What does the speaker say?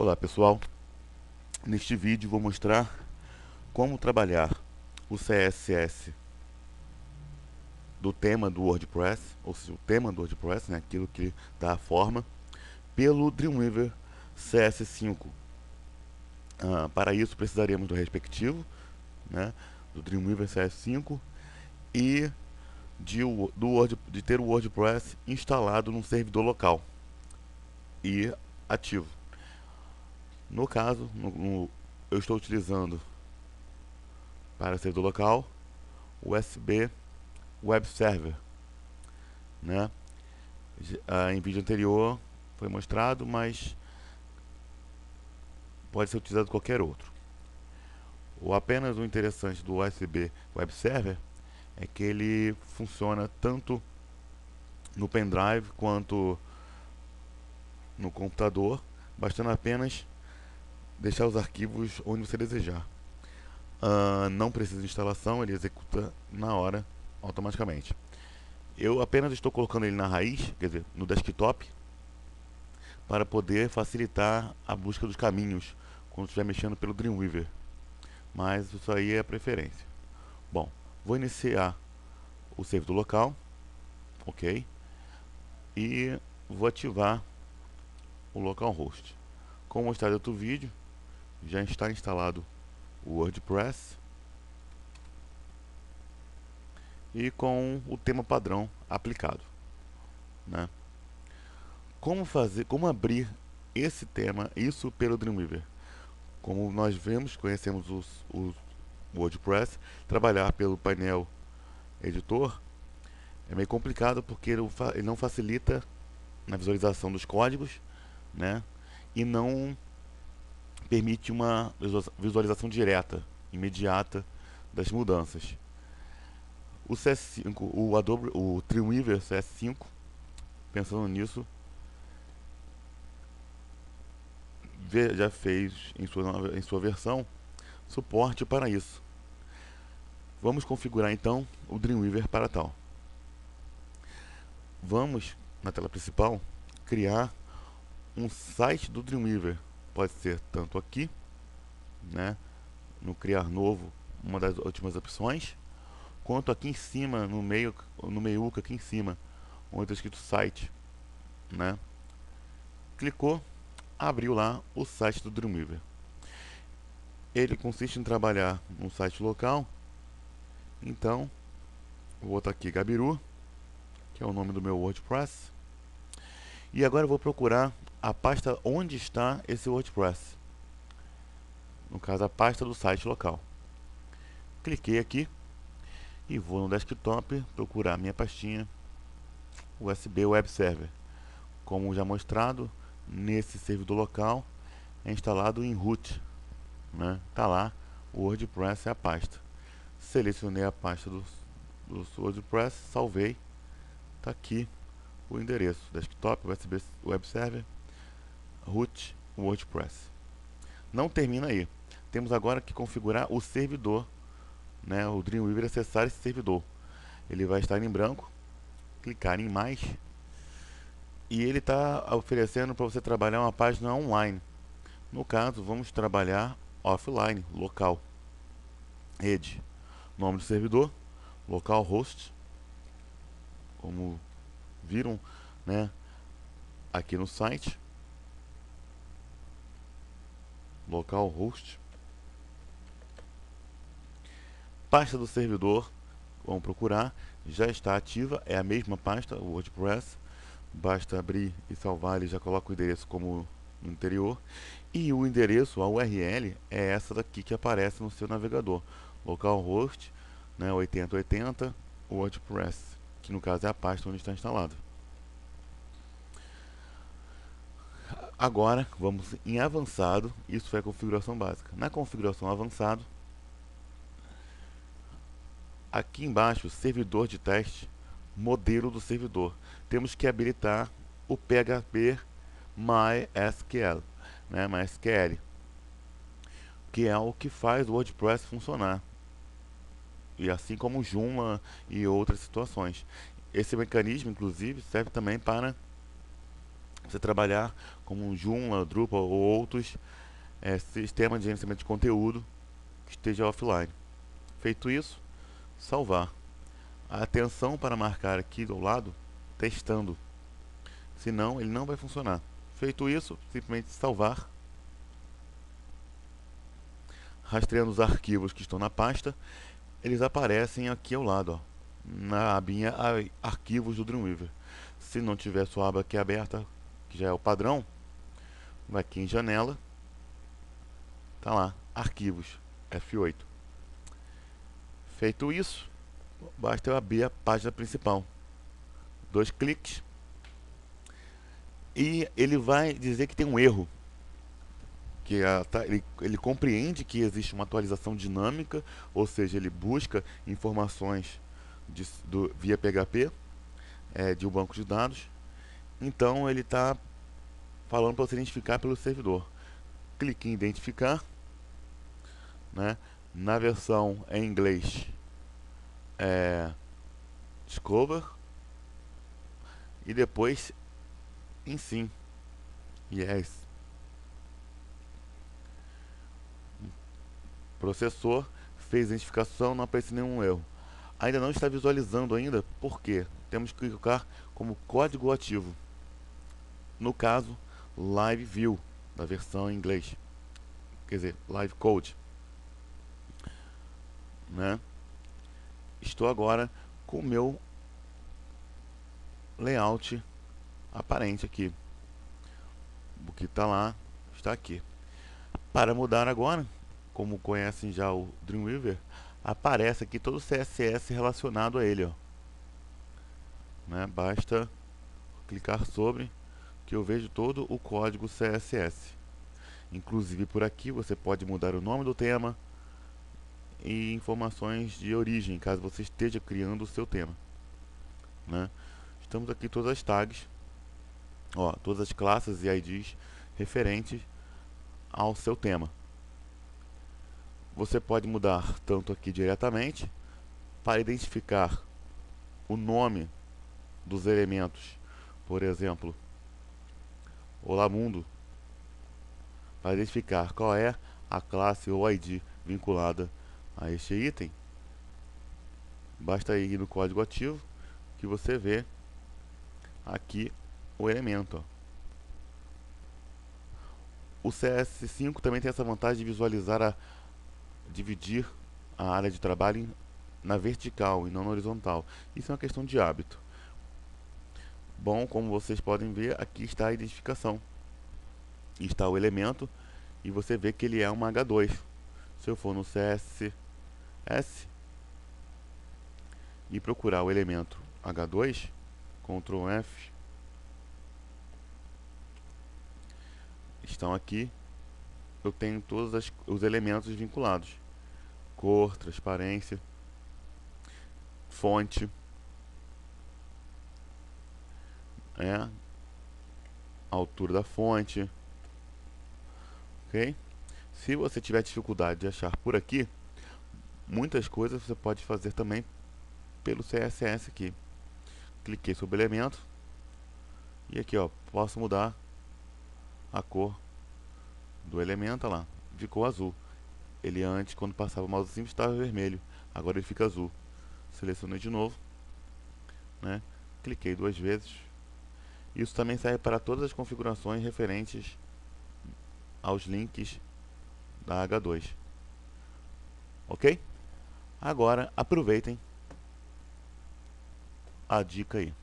Olá pessoal, neste vídeo vou mostrar como trabalhar o CSS do tema do WordPress, ou seja, o tema do WordPress, né, aquilo que dá a forma, pelo Dreamweaver CS5. Ah, para isso precisaremos do respectivo, né, do Dreamweaver CS5 e de, do Word, de ter o WordPress instalado num servidor local e ativo. No caso, no, no, eu estou utilizando para servidor local USB Web Server. Né? Ah, em vídeo anterior foi mostrado, mas pode ser utilizado qualquer outro. O apenas o interessante do USB Web Server é que ele funciona tanto no pendrive quanto no computador, bastando apenas deixar os arquivos onde você desejar. Uh, não precisa de instalação, ele executa na hora, automaticamente. Eu apenas estou colocando ele na raiz, quer dizer, no desktop, para poder facilitar a busca dos caminhos quando estiver mexendo pelo Dreamweaver. Mas isso aí é a preferência. Bom, vou iniciar o servidor local, ok, e vou ativar o localhost. Como mostrado em outro vídeo, já está instalado o WordPress e com o tema padrão aplicado. Né? Como fazer, como abrir esse tema, isso pelo Dreamweaver? Como nós vemos, conhecemos os, os WordPress, trabalhar pelo painel editor é meio complicado porque ele não facilita na visualização dos códigos, né? E não permite uma visualização direta, imediata das mudanças. O CS5, o Adobe, o Dreamweaver CS5, pensando nisso, já fez em sua, em sua versão suporte para isso. Vamos configurar então o Dreamweaver para tal. Vamos, na tela principal, criar um site do Dreamweaver pode ser tanto aqui, né, no criar novo, uma das últimas opções, quanto aqui em cima, no meio, no meiuca aqui em cima, onde está escrito site, né? Clicou, abriu lá o site do Dreamweaver. Ele consiste em trabalhar no site local, então vou botar aqui Gabiru, que é o nome do meu WordPress, e agora eu vou procurar a pasta onde está esse WordPress. No caso, a pasta do site local. Cliquei aqui e vou no desktop procurar minha pastinha USB Web Server. Como já mostrado, nesse servidor local é instalado em root. Né? Tá lá, o WordPress é a pasta. Selecionei a pasta do, do WordPress, salvei. Está aqui o endereço desktop USB Web Server root WordPress. Não termina aí. Temos agora que configurar o servidor, né, o Dreamweaver acessar esse servidor. Ele vai estar em branco, clicar em mais e ele está oferecendo para você trabalhar uma página online. No caso, vamos trabalhar offline, local. Rede, nome do servidor, localhost, como viram, né, aqui no site localhost. Pasta do servidor, vamos procurar, já está ativa, é a mesma pasta, o WordPress. Basta abrir e salvar, ele já coloca o endereço como no interior. E o endereço, a URL, é essa daqui que aparece no seu navegador. Localhost, né, 8080 WordPress, que no caso é a pasta onde está instalado. Agora, vamos em avançado, isso foi a configuração básica. Na configuração avançado, aqui embaixo, servidor de teste, modelo do servidor. Temos que habilitar o PHP MySQL, né, MySQL, que é o que faz o WordPress funcionar. E assim como Joomla e outras situações. Esse mecanismo, inclusive, serve também para você trabalhar como um Joomla, Drupal ou outros é, sistemas de gerenciamento de conteúdo que esteja offline. Feito isso, salvar. Atenção para marcar aqui do lado, testando. Senão, ele não vai funcionar. Feito isso, simplesmente salvar. Rastreando os arquivos que estão na pasta, eles aparecem aqui ao lado, ó, na abinha Arquivos do Dreamweaver. Se não tiver sua aba aqui aberta, que já é o padrão, vai aqui em Janela, tá lá, Arquivos, F8. Feito isso, basta eu abrir a página principal. Dois cliques. E ele vai dizer que tem um erro. Que a, tá, ele, ele compreende que existe uma atualização dinâmica, ou seja, ele busca informações de, do, via PHP é, de um banco de dados. Então ele está falando para você identificar pelo servidor. Clique em identificar. Né? na versão em inglês é Discover e depois em sim Yes processor fez identificação não aparece nenhum erro ainda não está visualizando ainda por quê? temos que clicar como código ativo no caso live view da versão em inglês quer dizer live code né? Estou agora com o meu layout aparente aqui. O que está lá está aqui. Para mudar agora, como conhecem já o Dreamweaver, aparece aqui todo o CSS relacionado a ele. Ó. Né? Basta clicar sobre que eu vejo todo o código CSS. Inclusive por aqui você pode mudar o nome do tema, e informações de origem, caso você esteja criando o seu tema. Né? Estamos aqui todas as tags, ó, todas as classes e IDs referentes ao seu tema. Você pode mudar tanto aqui diretamente para identificar o nome dos elementos, por exemplo, Olá Mundo, para identificar qual é a classe ou ID vinculada a este item, basta ir no código ativo que você vê aqui o elemento. O CS5 também tem essa vantagem de visualizar a dividir a área de trabalho na vertical e não na horizontal. Isso é uma questão de hábito. Bom, como vocês podem ver, aqui está a identificação. Está o elemento e você vê que ele é uma H2. Se eu for no CS S e procurar o elemento H2, Ctrl F, estão aqui, eu tenho todos as, os elementos vinculados, cor, transparência, fonte, é, altura da fonte, ok? Se você tiver dificuldade de achar por aqui, Muitas coisas você pode fazer também pelo CSS aqui. Cliquei sobre elemento e aqui ó, posso mudar a cor do elemento, lá, ficou azul. Ele antes, quando passava o mouse simples, estava vermelho, agora ele fica azul. Selecionei de novo, né? cliquei duas vezes. Isso também serve para todas as configurações referentes aos links da H2. Ok? Agora aproveitem a dica aí.